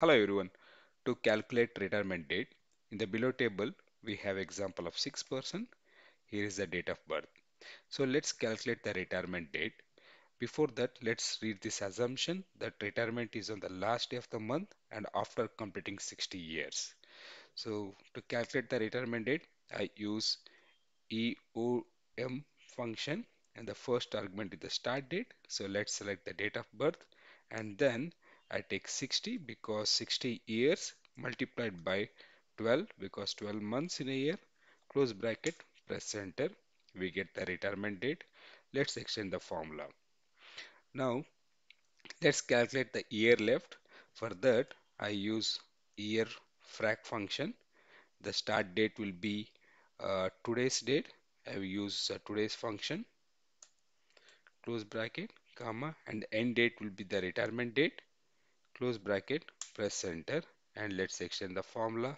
Hello everyone. To calculate retirement date, in the below table, we have example of 6 person. Here is the date of birth. So let's calculate the retirement date. Before that, let's read this assumption that retirement is on the last day of the month and after completing 60 years. So to calculate the retirement date, I use EOM function and the first argument is the start date. So let's select the date of birth and then I take 60 because 60 years multiplied by 12 because 12 months in a year close bracket press enter we get the retirement date. Let's extend the formula. Now let's calculate the year left. For that I use year frac function. The start date will be uh, today's date. I will use uh, today's function close bracket comma and end date will be the retirement date close bracket press enter and let's extend the formula